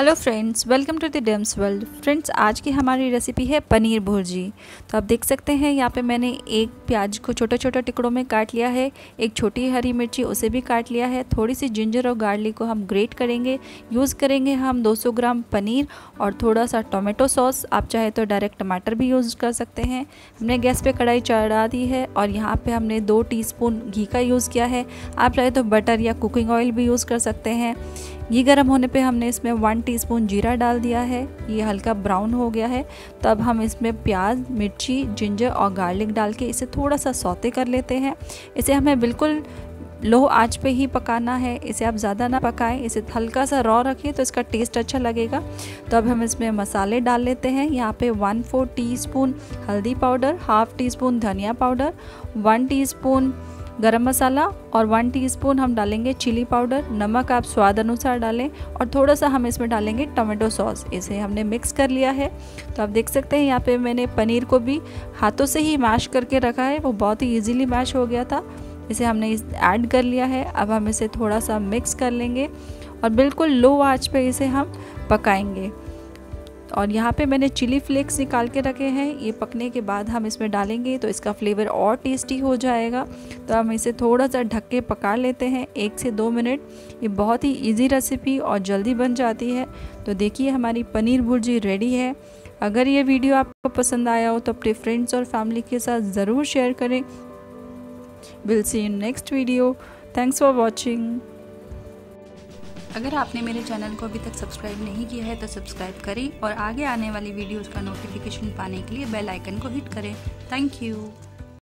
Hello friends welcome to the dames world friends आज की हमारी रेसिपी है पनीर भुर्जी। तो आप देख सकते हैं, यहाँ पे मैंने एक प्याज को छोटे छोटे टुकड़ों में काट लिया है, एक छोटी हरी मिर्ची उसे भी काट लिया है। थोड़ी सी जिंजर और गार्लिक को हम ग्रेट करेंगे यूज़ करेंगे हम 200 ग्राम पनीर और थोड़ा सा टोमेटो सॉस आप चाहे तो डायरेक्ट टमाटर भी यूज़ कर सकते हैं। हमने गैस पर कढ़ाई चढ़ा दी है और यहाँ पर हमने दो टी घी का यूज़ किया है। आप चाहे तो बटर या कुकिंग ऑयल भी यूज़ कर सकते हैं। घी गर्म होने पर हमने इसमें वन टीस्पून जीरा डाल दिया है, ये हल्का ब्राउन हो गया है। तब हम इसमें प्याज, मिर्ची जिंजर और गार्लिक डाल के इसे थोड़ा सा सौते कर लेते हैं। इसे हमें बिल्कुल लो आँच पे ही पकाना है। इसे आप ज़्यादा ना पकाएँ, इसे हल्का सा रॉ रखें तो इसका टेस्ट अच्छा लगेगा। तो अब हम इसमें मसाले डाल लेते हैं। यहाँ पे वन फोर टी हल्दी पाउडर हाफ़ टी स्पून धनिया powder one teaspoon garam masala और वन टीस्पून हम डालेंगे चिली पाउडर नमक आप स्वाद अनुसार डालें और थोड़ा सा हम इसमें डालेंगे टमाटो सॉस इसे हमने मिक्स कर लिया है। तो आप देख सकते हैं यहाँ पे मैंने पनीर को भी हाथों से ही मैश करके रखा है। वो बहुत ही ईजीली मैश हो गया था। इसे हमने ऐड कर लिया है। अब हम इसे थोड़ा सा मिक्स कर लेंगे और बिल्कुल लो आँच पर इसे हम पकाएँगे। और यहाँ पे मैंने चिली फ्लेक्स निकाल के रखे हैं। ये पकने के बाद हम इसमें डालेंगे तो इसका फ्लेवर और टेस्टी हो जाएगा। तो हम इसे थोड़ा सा ढक के पका लेते हैं, एक से दो मिनट। ये बहुत ही इजी रेसिपी और जल्दी बन जाती है। तो देखिए हमारी पनीर भुर्जी रेडी है। अगर ये वीडियो आपको पसंद आया हो तो अपने फ्रेंड्स और फैमिली के साथ ज़रूर शेयर करें। Will see in next video thanks for watching अगर आपने मेरे चैनल को अभी तक सब्सक्राइब नहीं किया है तो सब्सक्राइब करें और आगे आने वाली वीडियोस का नोटिफिकेशन पाने के लिए बेल आइकन को हिट करें। Thank you